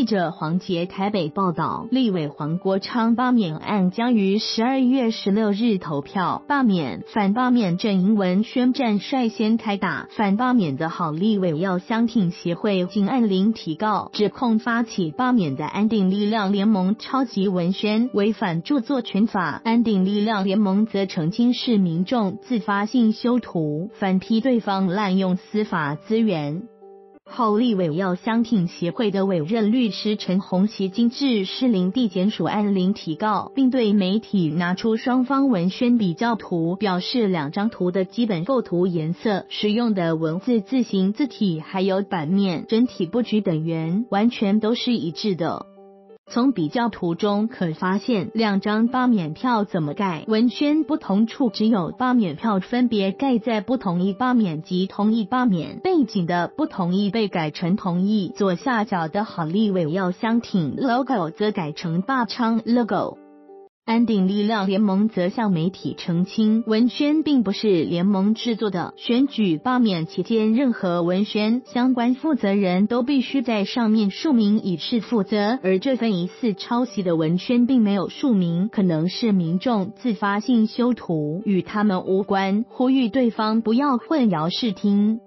记者黄杰台北报道，立委黄国昌罢免案将于十二月十六日投票罢免，反罢免阵营文宣战率先开打，反罢免的好立委要相挺协会经按铃提告，指控发起罢免的安定力量联盟超级文宣违反著作权法，安定力量联盟则澄清是民众自发性修图，反批对方滥用司法资源。后立委要相挺协会的委任律师陈红旗今至士林地检署按铃提告，并对媒体拿出双方文宣比较图，表示两张图的基本构图、颜色、使用的文字字形、字体还有版面、整体布局等源，完全都是一致的。从比较图中可发现，两张八免票怎么盖，文宣不同处只有八免票分别盖在不同意八免及同意八免背景的不同意被改成同意，左下角的好利伟要相挺 logo 则改成罢昌 logo。安定力量联盟则向媒体澄清，文宣并不是联盟制作的。选举罢免期间，任何文宣相关负责人都必须在上面署名以示负责。而这份疑似抄袭的文宣并没有署名，可能是民众自发性修图，与他们无关。呼吁对方不要混淆视听。